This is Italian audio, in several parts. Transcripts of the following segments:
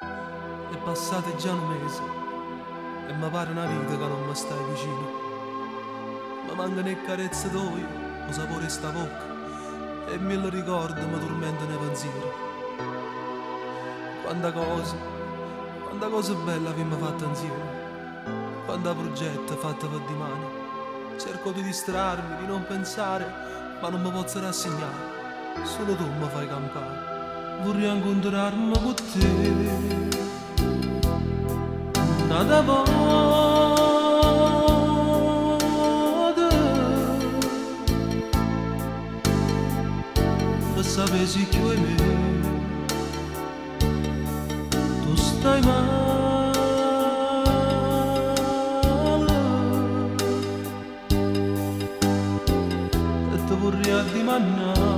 È passato già un mese e mi pare una vita che non mi stai vicino. Ma mancano le carezze tue, lo sapore sta bocca e mille ricordi mi tormentano i pensieri. Quanta cosa, quanta cosa bella abbiamo fatto insieme, quanta progetto fatto per di mano. Cerco di distrarmi, di non pensare, ma non mi posso rassegnare. Solo tu mi fai campare. Vorrei incontrarmi con te. Nada vada. Per sapessi che è me. Tu stai male. Vorrei addimannare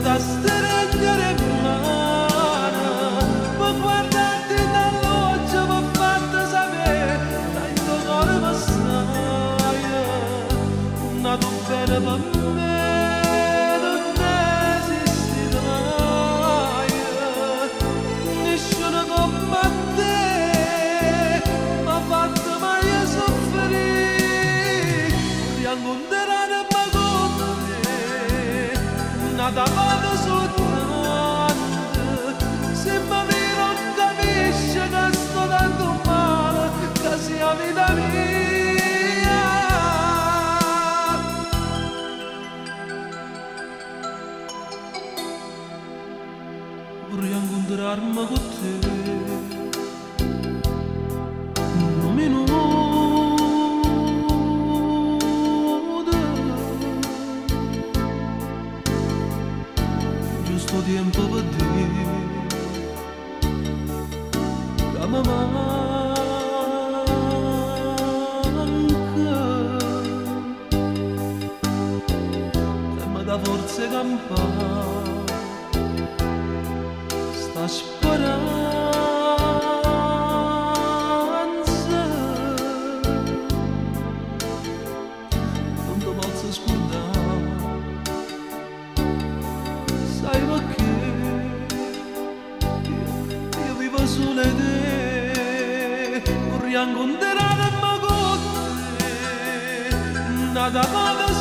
per stringere in mano per guardarti dall'occhio per farti sapere dai tuo cuore passaia nato bene per me non esisterai nessuno come te mi ha fatto mai soffrire. Te nada vado soltanto se mi vero capisce che sto dando male che sia vita mia vorrei incontrarmi con te giusto tempo per dire che mi manca te vorrei incontrare con te nada vado